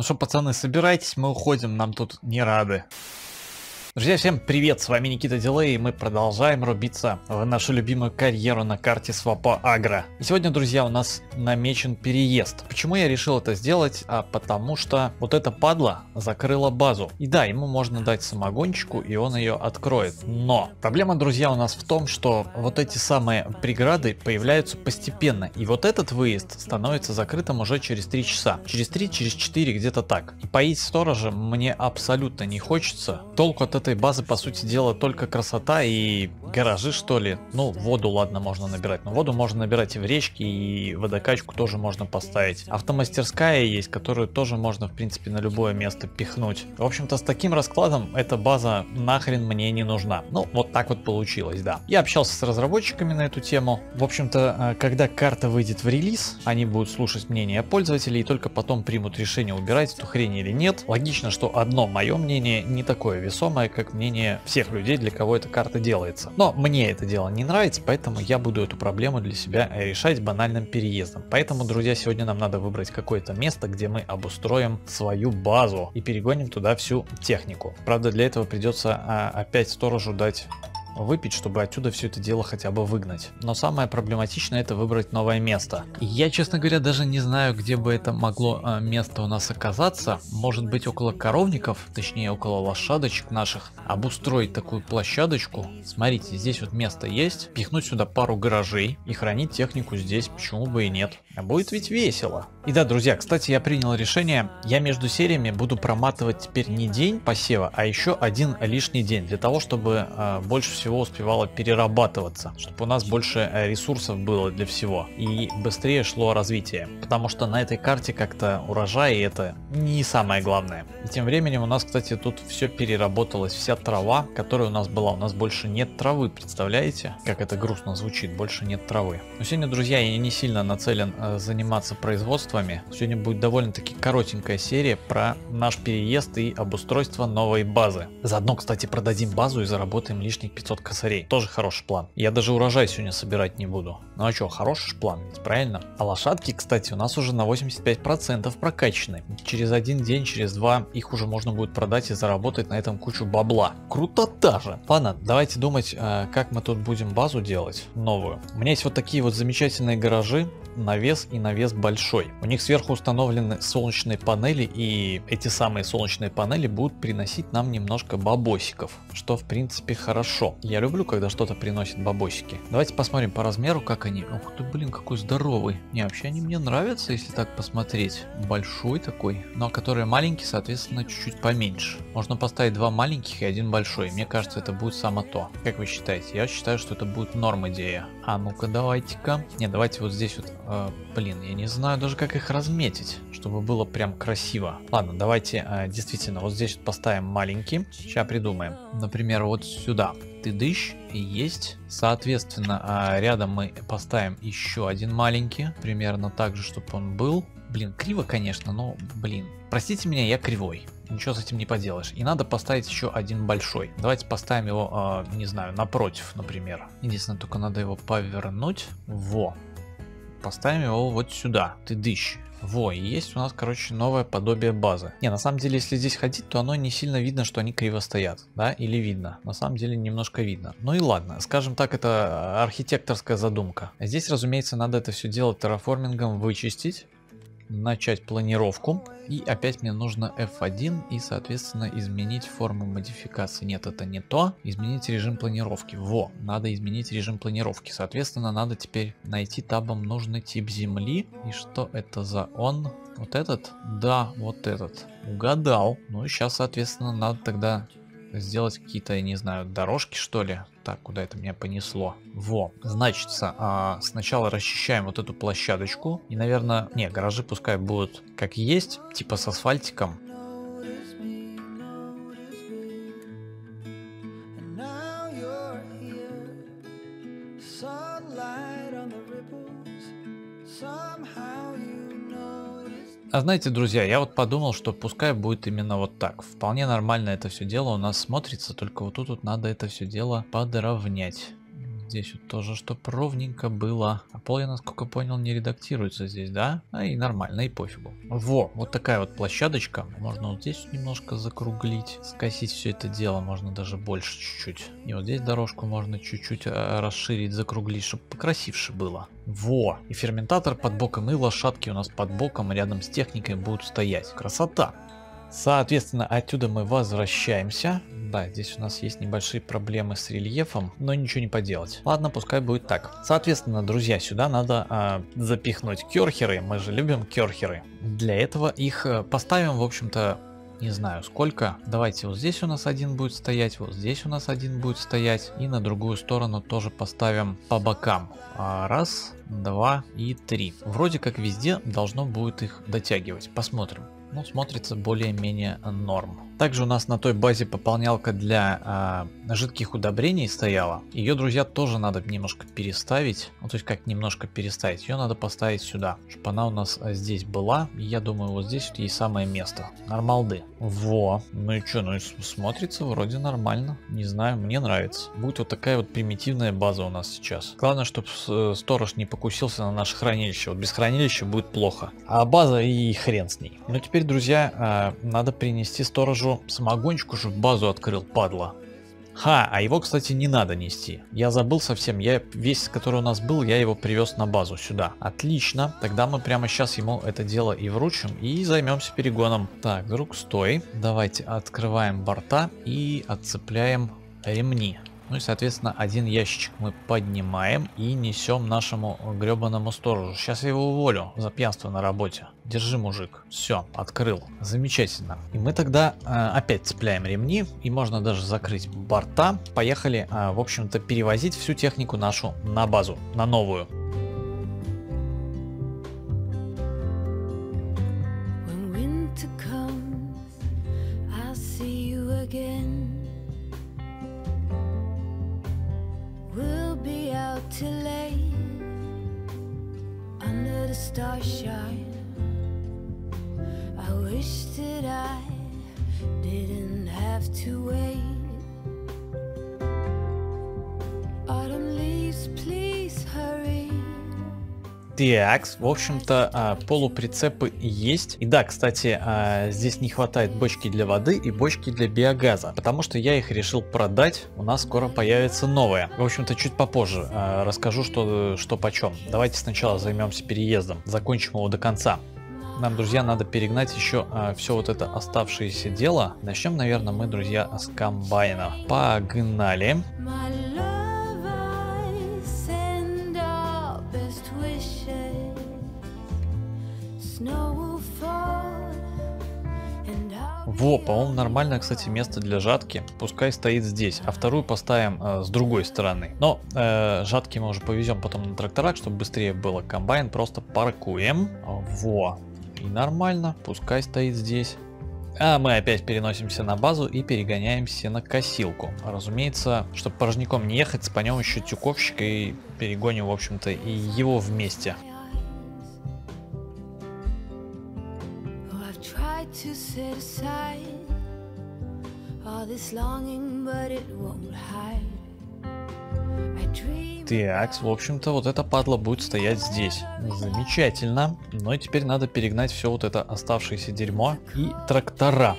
Ну что, пацаны, собирайтесь, мы уходим, нам тут не рады. Друзья, всем привет, с вами Никита Дилей, и мы продолжаем рубиться в нашу любимую карьеру на карте Свапа Агро. И сегодня, друзья, у нас намечен переезд. Почему я решил это сделать? А потому что вот эта падла закрыла базу. И да, ему можно дать самогончику, и он ее откроет. Но проблема, друзья, у нас в том, что вот эти самые преграды появляются постепенно. И вот этот выезд становится закрытым уже через 3 часа. Через 3, через 4, где-то так. И поить сторожа мне абсолютно не хочется. Толку от этой базы, по сути дела, только красота и гаражи, что ли. Ну, воду, ладно, можно набирать. Но воду можно набирать и в речке, и водокачку тоже можно поставить. Автомастерская есть, которую тоже можно, в принципе, на любое место пихнуть. В общем-то, с таким раскладом эта база нахрен мне не нужна. Ну, вот так вот получилось, да. Я общался с разработчиками на эту тему. В общем-то, э, когда карта выйдет в релиз, они будут слушать мнение пользователей и только потом примут решение, убирать эту хрень или нет. Логично, что одно мое мнение не такое весомое, как мнение всех людей, для кого эта карта делается. Но мне это дело не нравится, поэтому я буду эту проблему для себя решать банальным переездом. Поэтому, друзья, сегодня нам надо выбрать какое-то место, где мы обустроим свою базу и перегоним туда всю технику. Правда, для этого придется а, опять сторожу дать выпить, чтобы отсюда все это дело хотя бы выгнать. Но самое проблематичное это выбрать новое место. Я, честно говоря, даже не знаю, где бы это могло э, место у нас оказаться. Может быть около коровников, точнее около лошадочек наших. Обустроить такую площадочку. Смотрите, здесь вот место есть. Пихнуть сюда пару гаражей и хранить технику здесь, почему бы и нет. А будет ведь весело. И да, друзья, кстати, я принял решение. Я между сериями буду проматывать теперь не день посева, а еще один лишний день. Для того, чтобы э, больше всего успевало перерабатываться, чтобы у нас больше э, ресурсов было для всего и быстрее шло развитие. Потому что на этой карте как-то урожай это не самое главное. И тем временем у нас, кстати, тут все переработалось, вся трава, которая у нас была. У нас больше нет травы, представляете? Как это грустно звучит, больше нет травы. Но сегодня, друзья, я не сильно нацелен заниматься производствами. Сегодня будет довольно-таки коротенькая серия про наш переезд и обустройство новой базы. Заодно, кстати, продадим базу и заработаем лишних 500 500 косарей. Тоже хороший план. Я даже урожай сегодня собирать не буду. Ну а что, хороший план правильно? А лошадки, кстати, у нас уже на 85% прокачаны. Через один день, через два их уже можно будет продать и заработать на этом кучу бабла. Крутота же! Ладно, давайте думать, э, как мы тут будем базу делать новую. У меня есть вот такие вот замечательные гаражи навес и навес большой. У них сверху установлены солнечные панели и эти самые солнечные панели будут приносить нам немножко бабосиков, что в принципе хорошо. Я люблю, когда что-то приносит бабосики. Давайте посмотрим по размеру, как они. Ух ты, блин, какой здоровый. Не, вообще они мне нравятся, если так посмотреть. Большой такой, но которые маленькие, соответственно, чуть-чуть поменьше. Можно поставить два маленьких и один большой. Мне кажется, это будет само то. Как вы считаете? Я считаю, что это будет норм идея. А ну-ка, давайте-ка. Не, давайте вот здесь вот э, блин, я не знаю даже как их разметить, чтобы было прям красиво. Ладно, давайте э, действительно вот здесь поставим маленький. Сейчас придумаем. Например, вот сюда. Ты дышь и есть. Соответственно, э, рядом мы поставим еще один маленький. Примерно так же, чтобы он был. Блин, криво, конечно, но, блин. Простите меня, я кривой. Ничего с этим не поделаешь. И надо поставить еще один большой. Давайте поставим его, э, не знаю, напротив, например. Единственное, только надо его повернуть. Во. Поставим его вот сюда. Ты дыщ. Во, и есть у нас, короче, новое подобие базы. Не, на самом деле, если здесь ходить, то оно не сильно видно, что они криво стоят, да, или видно. На самом деле, немножко видно. Ну и ладно, скажем так, это архитекторская задумка. Здесь, разумеется, надо это все дело терраформингом вычистить начать планировку. И опять мне нужно F1 и соответственно изменить форму модификации. Нет, это не то. Изменить режим планировки. Во, надо изменить режим планировки. Соответственно, надо теперь найти табом нужный тип земли. И что это за он? Вот этот? Да, вот этот. Угадал. Ну и сейчас, соответственно, надо тогда сделать какие-то, не знаю, дорожки что ли. Так, куда это меня понесло? Во, значит, а, сначала расчищаем вот эту площадочку. И, наверное, не, гаражи пускай будут как есть, типа с асфальтиком. А знаете, друзья, я вот подумал, что пускай будет именно вот так. Вполне нормально это все дело у нас смотрится, только вот тут вот надо это все дело подровнять. Здесь вот тоже, чтоб ровненько было. А пол, я насколько понял, не редактируется здесь, да? А и нормально, и пофигу. Во, вот такая вот площадочка. Можно вот здесь немножко закруглить, скосить все это дело. Можно даже больше чуть-чуть. И вот здесь дорожку можно чуть-чуть э, расширить, закруглить, чтобы покрасивше было. Во! И ферментатор под боком, и лошадки у нас под боком рядом с техникой будут стоять. Красота! Соответственно, отсюда мы возвращаемся. Да, здесь у нас есть небольшие проблемы с рельефом, но ничего не поделать. Ладно, пускай будет так. Соответственно, друзья, сюда надо э, запихнуть керхеры. Мы же любим керхеры. Для этого их э, поставим, в общем-то, не знаю сколько. Давайте вот здесь у нас один будет стоять, вот здесь у нас один будет стоять. И на другую сторону тоже поставим по бокам. А, раз, два и три. Вроде как везде должно будет их дотягивать. Посмотрим ну, смотрится более-менее норм. Также у нас на той базе пополнялка для э, жидких удобрений стояла. Ее, друзья, тоже надо немножко переставить. Ну, то есть как немножко переставить. Ее надо поставить сюда, чтобы она у нас а, здесь была. Я думаю, вот здесь вот ей самое место. Нормалды. Во. Ну и что, ну и смотрится вроде нормально. Не знаю, мне нравится. Будет вот такая вот примитивная база у нас сейчас. Главное, чтобы э, сторож не покусился на наше хранилище. Вот без хранилища будет плохо. А база и хрен с ней. Ну теперь, друзья, э, надо принести сторожу сразу самогончику, чтобы базу открыл, падла. Ха, а его, кстати, не надо нести. Я забыл совсем, я весь, который у нас был, я его привез на базу сюда. Отлично, тогда мы прямо сейчас ему это дело и вручим, и займемся перегоном. Так, друг, стой. Давайте открываем борта и отцепляем ремни. Ну и, соответственно, один ящичек мы поднимаем и несем нашему гребаному сторожу. Сейчас я его уволю за пьянство на работе. Держи, мужик. Все, открыл. Замечательно. И мы тогда э, опять цепляем ремни и можно даже закрыть борта. Поехали, э, в общем-то, перевозить всю технику нашу на базу, на новую. Have to wait. Autumn leaves, please hurry. Так, в общем-то, а, полуприцепы есть. И да, кстати, а, здесь не хватает бочки для воды и бочки для биогаза, потому что я их решил продать. У нас скоро появится новая. В общем-то, чуть попозже а, расскажу, что, что почем. Давайте сначала займемся переездом, закончим его до конца. Нам, друзья, надо перегнать еще а, все вот это оставшееся дело. Начнем, наверное, мы, друзья, с комбайна. Погнали. Во, по-моему, нормальное, кстати, место для жатки. Пускай стоит здесь, а вторую поставим э, с другой стороны. Но э, жатки мы уже повезем потом на тракторах, чтобы быстрее было. Комбайн просто паркуем. Во. И нормально, пускай стоит здесь. А мы опять переносимся на базу и перегоняемся на косилку. Разумеется, чтобы порожняком не ехать, спанем еще тюковщика и перегоним, в общем-то, и его вместе. aside all. Так, в общем-то, вот эта падла будет стоять здесь. Замечательно. Ну и теперь надо перегнать все вот это оставшееся дерьмо и трактора.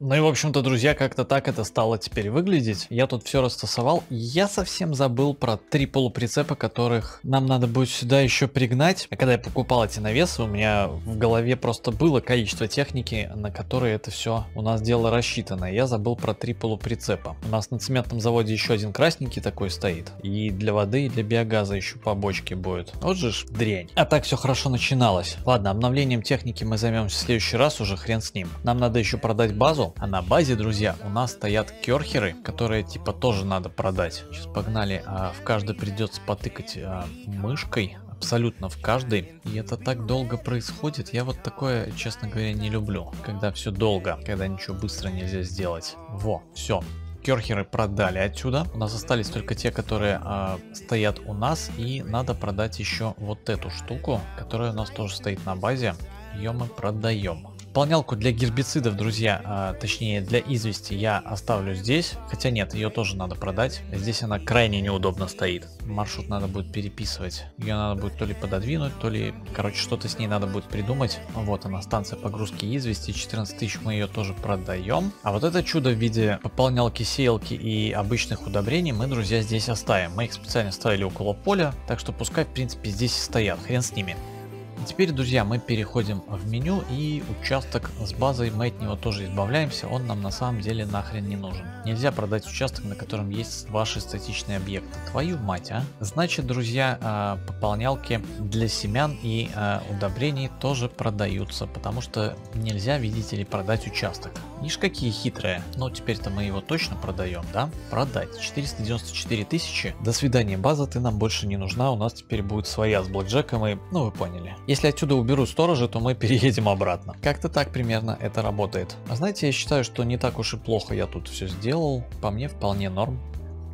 Ну и в общем-то, друзья, как-то так это стало теперь выглядеть. Я тут все растасовал. Я совсем забыл про три полуприцепа, которых нам надо будет сюда еще пригнать. А когда я покупал эти навесы, у меня в голове просто было количество техники, на которые это все у нас дело рассчитано. Я забыл про три полуприцепа. У нас на цементном заводе еще один красненький такой стоит. И для воды, и для биогаза еще по бочке будет. Вот же ж дрянь. А так все хорошо начиналось. Ладно, обновлением техники мы займемся в следующий раз, уже хрен с ним. Нам надо еще продать базу а на базе, друзья, у нас стоят керхеры, которые типа тоже надо продать. Сейчас погнали. А, в каждой придется потыкать а, мышкой. Абсолютно в каждой. И это так долго происходит. Я вот такое, честно говоря, не люблю. Когда все долго, когда ничего быстро нельзя сделать. Во, все. Керхеры продали отсюда. У нас остались только те, которые э, стоят у нас. И надо продать еще вот эту штуку, которая у нас тоже стоит на базе. Ее мы продаем. Пополнялку для гербицидов, друзья, а, точнее для извести я оставлю здесь. Хотя нет, ее тоже надо продать. Здесь она крайне неудобно стоит. Маршрут надо будет переписывать. Ее надо будет то ли пододвинуть, то ли... Короче, что-то с ней надо будет придумать. Вот она, станция погрузки извести. 14 тысяч мы ее тоже продаем. А вот это чудо в виде пополнялки, сеялки и обычных удобрений мы, друзья, здесь оставим. Мы их специально ставили около поля, так что пускай, в принципе, здесь и стоят. Хрен с ними. Теперь, друзья, мы переходим в меню и участок с базой мы от него тоже избавляемся. Он нам на самом деле нахрен не нужен. Нельзя продать участок, на котором есть ваши статичные объекты. Твою мать, а? Значит, друзья, а, пополнялки для семян и а, удобрений тоже продаются, потому что нельзя, видите ли, продать участок. Ишь, какие хитрые. Но теперь-то мы его точно продаем, да? Продать. 494 тысячи. До свидания, база, ты нам больше не нужна. У нас теперь будет своя с блэкджеком и... Ну, вы поняли. Если отсюда уберу сторожа, то мы переедем обратно. Как-то так примерно это работает. А знаете, я считаю, что не так уж и плохо я тут все сделал. По мне вполне норм.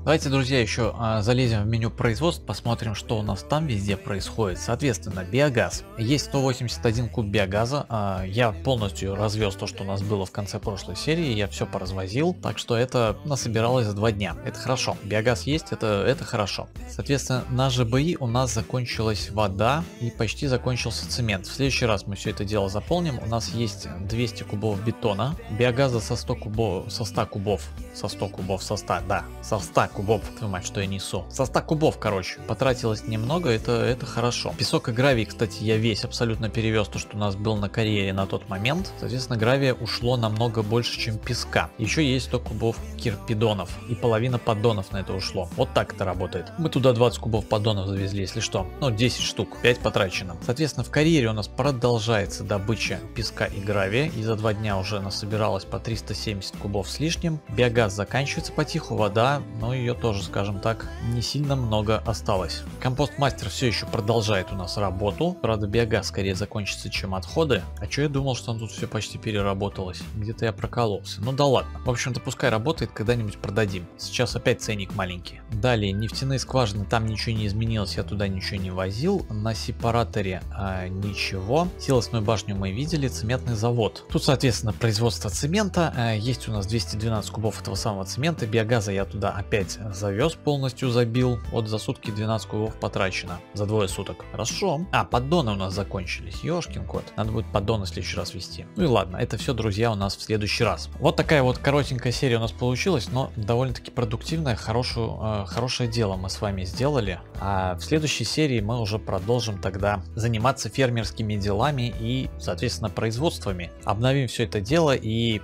Давайте, друзья, еще а, залезем в меню производств, посмотрим, что у нас там везде происходит. Соответственно, биогаз. Есть 181 куб биогаза. А, я полностью развез то, что у нас было в конце прошлой серии. Я все поразвозил, так что это насобиралось за два дня. Это хорошо. Биогаз есть, это, это хорошо. Соответственно, на ЖБИ у нас закончилась вода и почти закончился цемент. В следующий раз мы все это дело заполним. У нас есть 200 кубов бетона, биогаза со 100 кубов, со 100 кубов, со 100 кубов, со 100, да, со 100 кубов, твою мать, что я несу. Со 100 кубов, короче, потратилось немного, это, это хорошо. Песок и гравий, кстати, я весь абсолютно перевез то, что у нас был на карьере на тот момент. Соответственно, гравия ушло намного больше, чем песка. Еще есть 100 кубов кирпидонов и половина поддонов на это ушло. Вот так это работает. Мы туда 20 кубов поддонов завезли, если что. Ну, 10 штук, 5 потрачено. Соответственно, в карьере у нас продолжается добыча песка и гравия. И за два дня уже насобиралось по 370 кубов с лишним. Биогаз заканчивается потиху, вода, ну и ее тоже, скажем так, не сильно много осталось. Компост мастер все еще продолжает у нас работу. Правда, биогаз скорее закончится, чем отходы. А что я думал, что он тут все почти переработалось? Где-то я прокололся. Ну да ладно. В общем-то, пускай работает, когда-нибудь продадим. Сейчас опять ценник маленький. Далее, нефтяные скважины, там ничего не изменилось, я туда ничего не возил. На сепараторе а, ничего. Силосную башню мы видели, цементный завод. Тут, соответственно, производство цемента. А, есть у нас 212 кубов этого самого цемента. Биогаза я туда опять завез, полностью забил. Вот за сутки 12 кубов потрачено. За двое суток. Хорошо. А, поддоны у нас закончились. Ёшкин кот. Надо будет поддоны в следующий раз вести. Ну и ладно, это все, друзья, у нас в следующий раз. Вот такая вот коротенькая серия у нас получилась, но довольно-таки продуктивная, хорошую, э, хорошее дело мы с вами сделали. А в следующей серии мы уже продолжим тогда заниматься фермерскими делами и, соответственно, производствами. Обновим все это дело и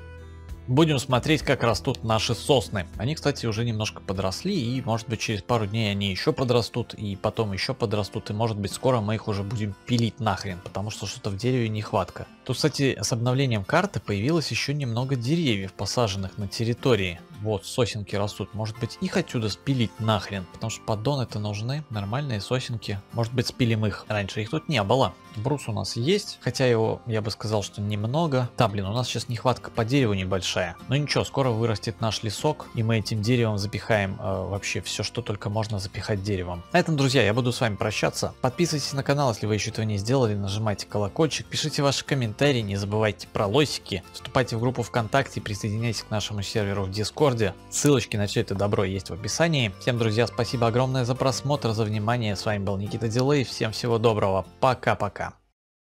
Будем смотреть, как растут наши сосны. Они, кстати, уже немножко подросли, и может быть через пару дней они еще подрастут, и потом еще подрастут, и может быть скоро мы их уже будем пилить нахрен, потому что что-то в дереве нехватка. Тут, кстати, с обновлением карты появилось еще немного деревьев, посаженных на территории. Вот, сосенки растут. Может быть их отсюда спилить нахрен, потому что поддоны это нужны, нормальные сосенки. Может быть спилим их. Раньше их тут не было. Брус у нас есть, хотя его, я бы сказал, что немного. Да, блин, у нас сейчас нехватка по дереву небольшая. Но ничего, скоро вырастет наш лесок, и мы этим деревом запихаем э, вообще все, что только можно запихать деревом. На этом, друзья, я буду с вами прощаться. Подписывайтесь на канал, если вы еще этого не сделали, нажимайте колокольчик, пишите ваши комментарии, не забывайте про лосики, вступайте в группу ВКонтакте, присоединяйтесь к нашему серверу в Дискорде. Ссылочки на все это добро есть в описании. Всем, друзья, спасибо огромное за просмотр, за внимание. С вами был Никита Дилей. Всем всего доброго. Пока-пока.